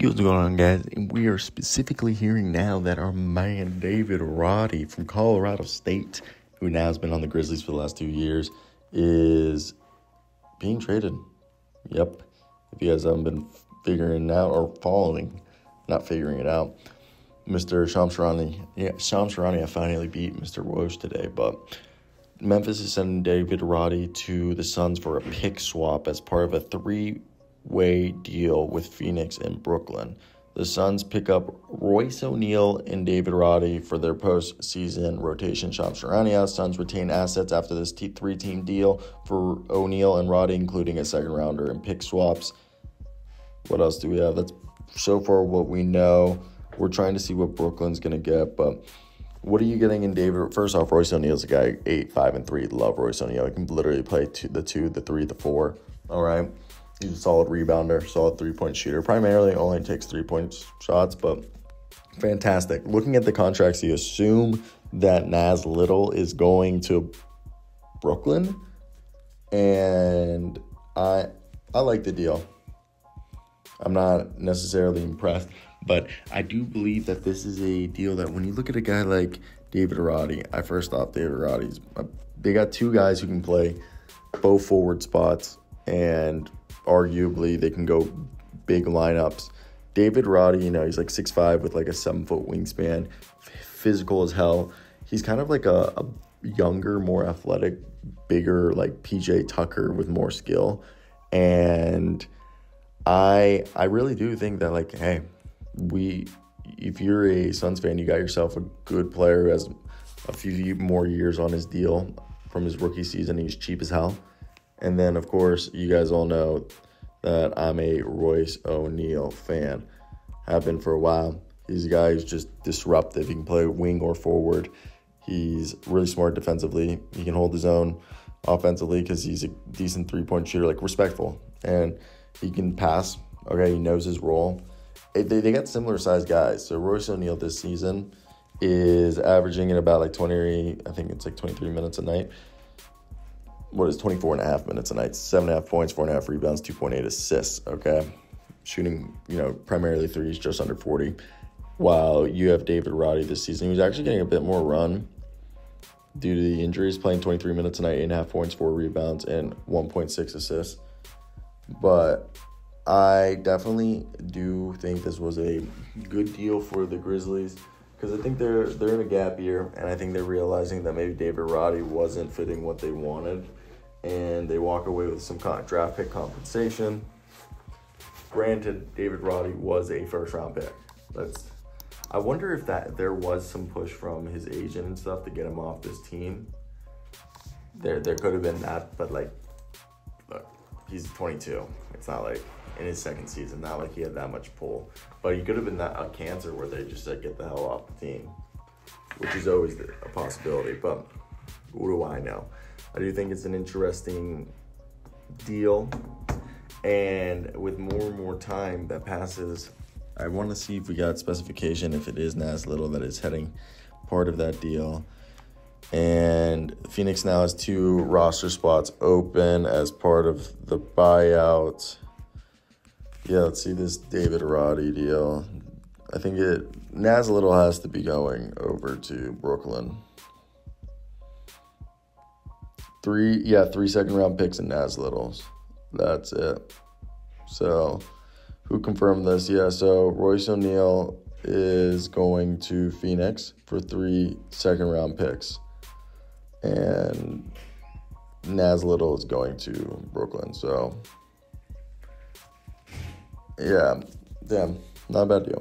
What's going on, guys? And we are specifically hearing now that our man David Roddy from Colorado State, who now has been on the Grizzlies for the last two years, is being traded. Yep. If you guys haven't been figuring out or following, not figuring it out, Mr. Shams Charania, yeah, Shams Charania finally beat Mr. Woj today, but Memphis is sending David Roddy to the Suns for a pick swap as part of a three way deal with Phoenix and Brooklyn. The Suns pick up Royce O'Neale and David Roddy for their postseason rotation. Shams Charania. Suns retain assets after this t- three team deal for O'Neale and Roddy, including a second rounder and pick swaps. What else do we have? That's so far what we know. We're trying to see what Brooklyn's going to get, but what are you getting in David? First off, Royce O'Neale's a guy eight, five, and three. Love Royce O'Neale. He can literally play two, the two, the three, the four. All right. He's a solid rebounder, solid three point shooter. Primarily only takes three point shots, but fantastic. Looking at the contracts, you assume that Nas Little is going to Brooklyn, and I I like the deal. I'm not necessarily impressed, but I do believe that this is a deal that when you look at a guy like David Roddy, I first thought David Roddy's. Uh, they got two guys who can play both forward spots and arguably they can go big lineups. David Roddy, you know, he's like six five with like a seven foot wingspan, physical as hell. He's kind of like a, a younger, more athletic, bigger, like PJ Tucker with more skill. And I I really do think that like, hey, we if you're a Suns fan, you got yourself a good player who has a few more years on his deal from his rookie season. He's cheap as hell. And then, of course, you guys all know that I'm a Royce O'Neale fan. Have been for a while. He's a guy who's just disruptive. He can play wing or forward. He's really smart defensively. He can hold his own offensively because he's a decent three point shooter, like respectful. And he can pass. Okay, he knows his role. They, they got similar sized guys. So Royce O'Neale this season is averaging at about like 20, I think it's like 23 minutes a night what is 24 and a half minutes a night, seven and a half points, four and a half rebounds, 2.8 assists. Okay. Shooting, you know, primarily threes, just under 40. While you have David Roddy this season, who's actually getting a bit more run due to the injuries, playing 23 minutes a night, eight and a half points, four rebounds, and 1.6 assists. But I definitely do think this was a good deal for the Grizzlies because I think they're they're in a gap year, and I think they're realizing that maybe David Roddy wasn't fitting what they wanted, and they walk away with some kind of draft pick compensation. Granted, David Roddy was a first round pick. That's I wonder if that there was some push from his agent and stuff to get him off this team. There there could have been that, but like he's 22. It's not like in his second season. Not like he had that much pull, but he could have been that a cancer where they just said get the hell off the team, which is always a possibility. But what do I know? I do think it's an interesting deal, and with more and more time that passes, I want to see if we got specification if it is Nas Little that is heading part of that deal. And Phoenix now has two roster spots open as part of the buyout. Yeah, let's see this David Roddy deal. I think it Nas Little has to be going over to Brooklyn. Three, yeah, three second round picks and Nas Littles. That's it. So, who confirmed this? Yeah, so Royce O'Neale is going to Phoenix for three second round picks, and Nas Little is going to Brooklyn. So. Yeah, damn, not a bad deal.